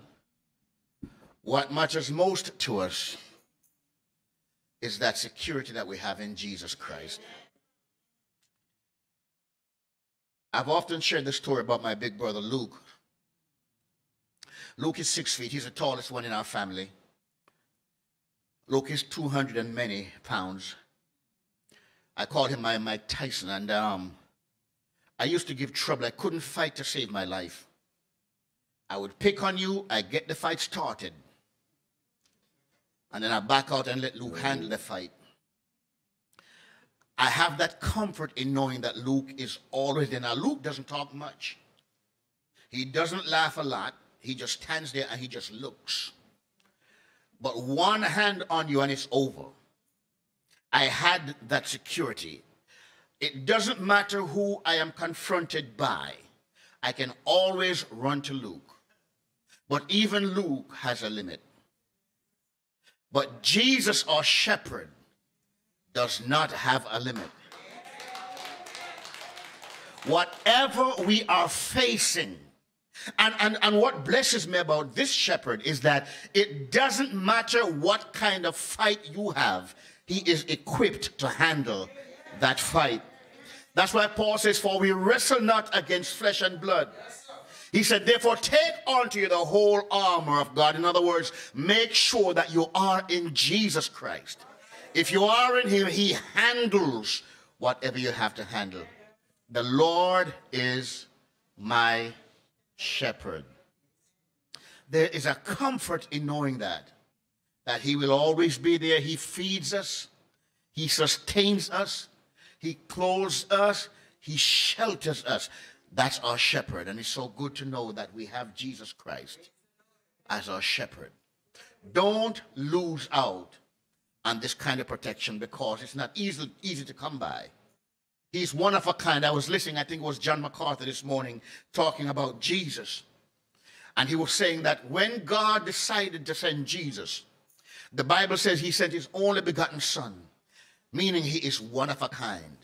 what matters most to us is that security that we have in Jesus Christ. I've often shared this story about my big brother Luke. Luke is six feet, he's the tallest one in our family. Luke is 200 and many pounds. I called him my Mike Tyson, and um, I used to give trouble. I couldn't fight to save my life. I would pick on you, I get the fight started, and then I back out and let Luke handle the fight. I have that comfort in knowing that Luke is always there. Now, Luke doesn't talk much. He doesn't laugh a lot. He just stands there and he just looks. But one hand on you and it's over. I had that security. It doesn't matter who I am confronted by, I can always run to Luke. But even Luke has a limit. But Jesus, our shepherd, does not have a limit. Whatever we are facing, and, and, and what blesses me about this shepherd is that it doesn't matter what kind of fight you have, he is equipped to handle that fight. That's why Paul says, For we wrestle not against flesh and blood. He said, Therefore, take unto you the whole armor of God. In other words, make sure that you are in Jesus Christ. If you are in Him, He handles whatever you have to handle. The Lord is my shepherd. There is a comfort in knowing that, that He will always be there. He feeds us, He sustains us, He clothes us, He shelters us. That's our shepherd. And it's so good to know that we have Jesus Christ as our shepherd. Don't lose out on this kind of protection because it's not easy, easy to come by. He's one of a kind. I was listening, I think it was John MacArthur this morning, talking about Jesus. And he was saying that when God decided to send Jesus, the Bible says he sent his only begotten son, meaning he is one of a kind.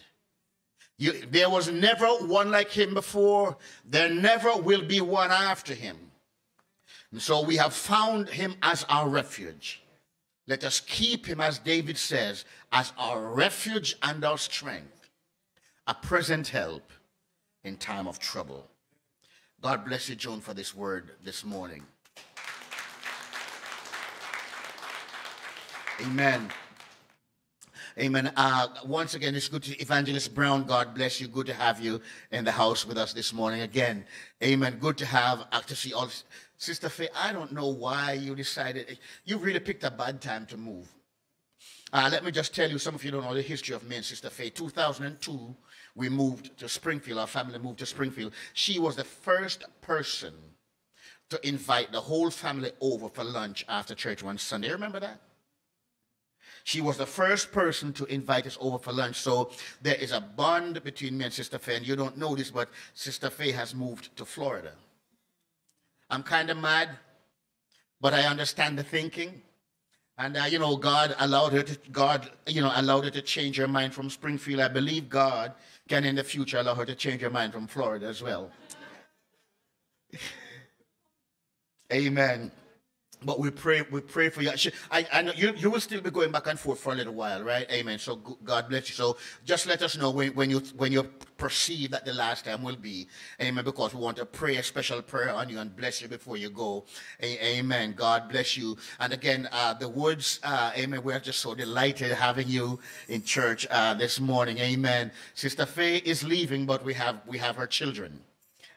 You, there was never one like him before. There never will be one after him. And so we have found him as our refuge. Let us keep him, as David says, as our refuge and our strength, a present help in time of trouble. God bless you, Joan, for this word this morning. Amen. Amen. Uh, once again, it's good to Evangelist Brown. God bless you. Good to have you in the house with us this morning again. Amen. Good to have uh, to see all. Sister Faye, I don't know why you decided. You really picked a bad time to move. Uh, let me just tell you, some of you don't know the history of me and Sister Faye. 2002, we moved to Springfield. Our family moved to Springfield. She was the first person to invite the whole family over for lunch after church one Sunday. Remember that? She was the first person to invite us over for lunch. So there is a bond between me and Sister Faye. And you don't know this, but Sister Faye has moved to Florida. I'm kind of mad, but I understand the thinking. And uh, you know, God allowed her to God, you know, allowed her to change her mind from Springfield. I believe God can in the future allow her to change her mind from Florida as well. *laughs* Amen. But we pray, we pray for you. I, I know you, you will still be going back and forth for a little while, right? Amen. So God bless you. So just let us know when, when you when you perceive that the last time will be, Amen. Because we want to pray a special prayer on you and bless you before you go. Amen. God bless you. And again, uh, the woods, uh, Amen. We're just so delighted having you in church uh, this morning. Amen. Sister Faye is leaving, but we have we have her children.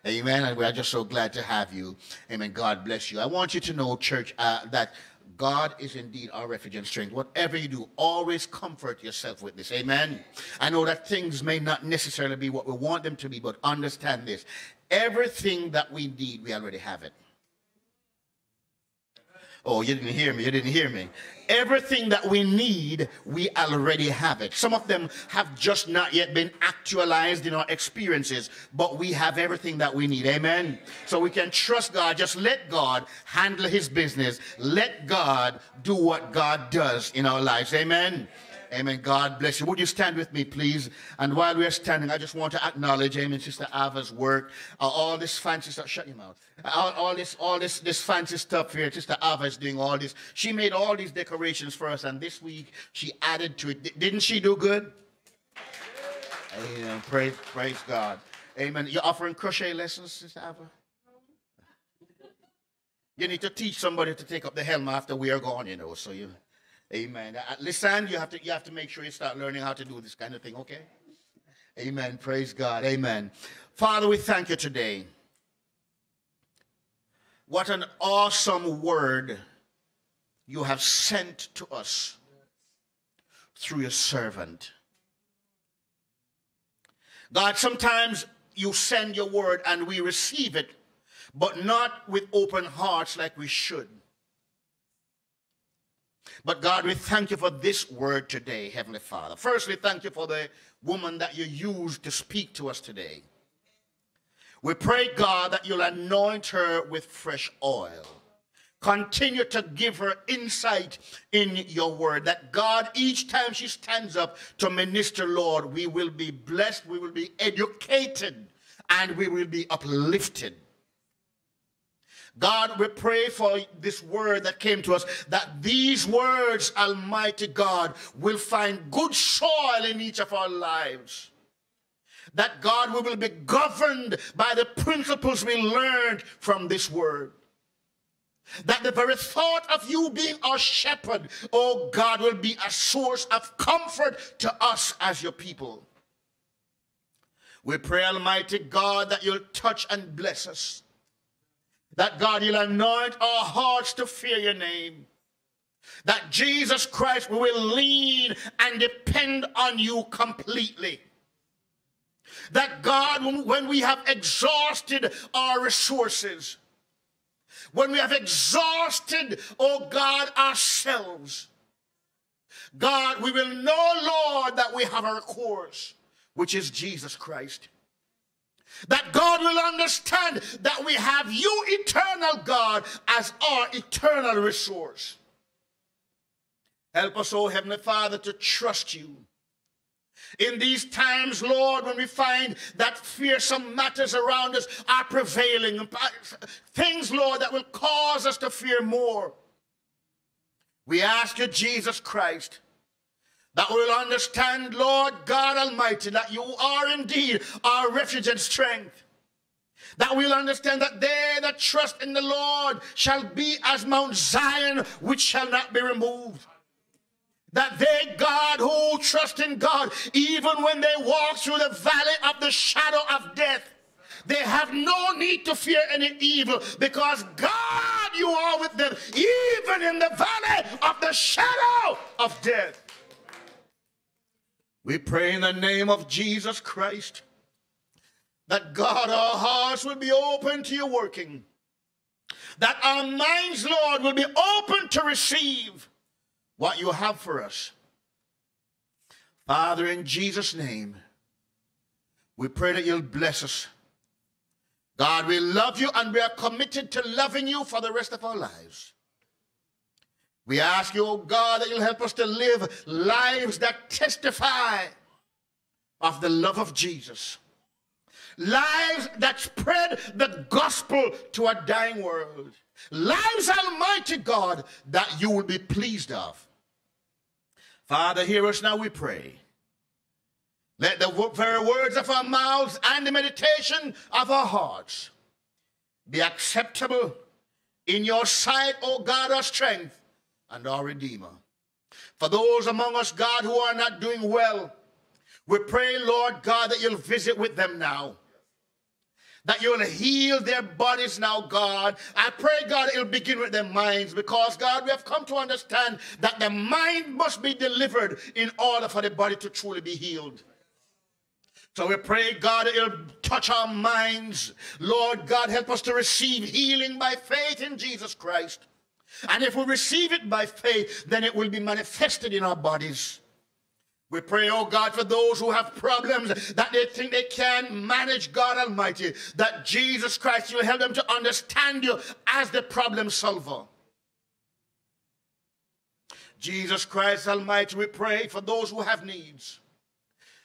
Amen. And we are just so glad to have you. Amen. God bless you. I want you to know, church, uh, that God is indeed our refuge and strength. Whatever you do, always comfort yourself with this. Amen. I know that things may not necessarily be what we want them to be, but understand this. Everything that we need, we already have it. Oh, you didn't hear me. You didn't hear me. Everything that we need, we already have it. Some of them have just not yet been actualized in our experiences, but we have everything that we need. Amen. So we can trust God. Just let God handle his business. Let God do what God does in our lives. Amen. Amen. God bless you. Would you stand with me, please? And while we're standing, I just want to acknowledge, Amen, Sister Ava's work. Uh, all this fancy stuff. Shut your mouth. All, all, this, all this, this fancy stuff here. Sister Ava is doing all this. She made all these decorations for us, and this week she added to it. D- didn't she do good? Amen. Praise, praise God. Amen. You're offering crochet lessons, Sister Ava? You need to teach somebody to take up the helm after we are gone, you know, so you. Amen. Uh, listen, you have to you have to make sure you start learning how to do this kind of thing, okay? Amen. Praise God. Amen. Father, we thank you today. What an awesome word you have sent to us through your servant. God, sometimes you send your word and we receive it, but not with open hearts like we should. But God, we thank you for this word today, Heavenly Father. Firstly, thank you for the woman that you used to speak to us today. We pray, God, that you'll anoint her with fresh oil. Continue to give her insight in your word. That God, each time she stands up to minister, Lord, we will be blessed, we will be educated, and we will be uplifted. God, we pray for this word that came to us, that these words, Almighty God, will find good soil in each of our lives. That God, we will be governed by the principles we learned from this word. That the very thought of you being our shepherd, oh God, will be a source of comfort to us as your people. We pray, Almighty God, that you'll touch and bless us that God, you'll anoint our hearts to fear your name. That Jesus Christ will lean and depend on you completely. That God, when we have exhausted our resources, when we have exhausted, oh God, ourselves, God, we will know, Lord, that we have our course, which is Jesus Christ. That God will understand that we have you, eternal God, as our eternal resource. Help us, oh Heavenly Father, to trust you. In these times, Lord, when we find that fearsome matters around us are prevailing, things, Lord, that will cause us to fear more, we ask you, Jesus Christ, that we'll understand, Lord God Almighty, that you are indeed our refuge and strength. That we'll understand that they that trust in the Lord shall be as Mount Zion, which shall not be removed. That they, God, who trust in God, even when they walk through the valley of the shadow of death, they have no need to fear any evil because God, you are with them, even in the valley of the shadow of death. We pray in the name of Jesus Christ that God, our hearts will be open to your working. That our minds, Lord, will be open to receive what you have for us. Father, in Jesus' name, we pray that you'll bless us. God, we love you and we are committed to loving you for the rest of our lives. We ask you, oh God, that you'll help us to live lives that testify of the love of Jesus. lives that spread the gospel to a dying world. Lives, Almighty God, that you will be pleased of. Father, hear us now, we pray. Let the very words of our mouths and the meditation of our hearts be acceptable in your sight, O God, our strength and our Redeemer. For those among us, God, who are not doing well, we pray, Lord God, that you'll visit with them now. That you'll heal their bodies now, God. I pray, God, it'll begin with their minds because, God, we have come to understand that the mind must be delivered in order for the body to truly be healed. So we pray, God, it'll touch our minds. Lord God, help us to receive healing by faith in Jesus Christ. And if we receive it by faith, then it will be manifested in our bodies. We pray, oh God, for those who have problems that they think they can manage, God Almighty, that Jesus Christ will help them to understand you as the problem solver. Jesus Christ Almighty, we pray for those who have needs.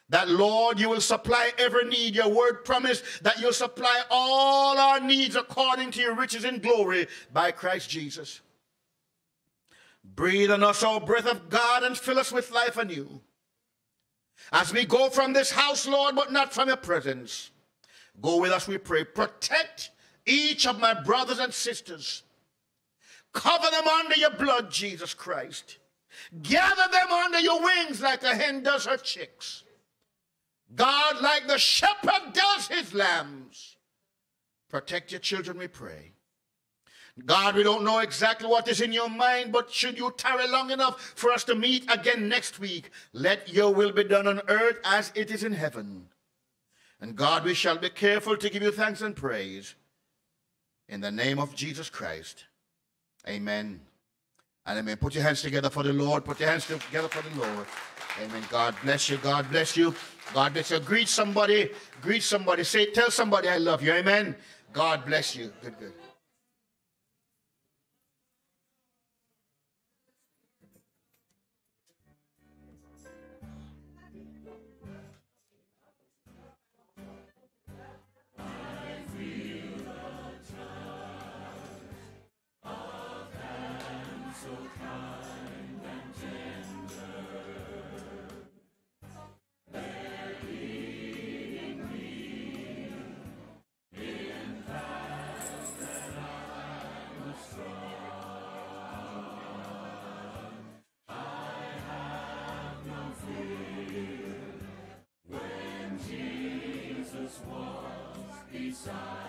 That, Lord, you will supply every need. Your word promised that you'll supply all our needs according to your riches in glory by Christ Jesus. Breathe on us, O breath of God, and fill us with life anew. As we go from this house, Lord, but not from your presence, go with us, we pray. Protect each of my brothers and sisters. Cover them under your blood, Jesus Christ. Gather them under your wings like a hen does her chicks. God, like the shepherd does his lambs, protect your children, we pray. God, we don't know exactly what is in your mind, but should you tarry long enough for us to meet again next week, let your will be done on earth as it is in heaven. And God, we shall be careful to give you thanks and praise. In the name of Jesus Christ. Amen. And amen. Put your hands together for the Lord. Put your hands together for the Lord. Amen. God bless you. God bless you. God bless you. Greet somebody. Greet somebody. Say, tell somebody I love you. Amen. God bless you. Good, good. side.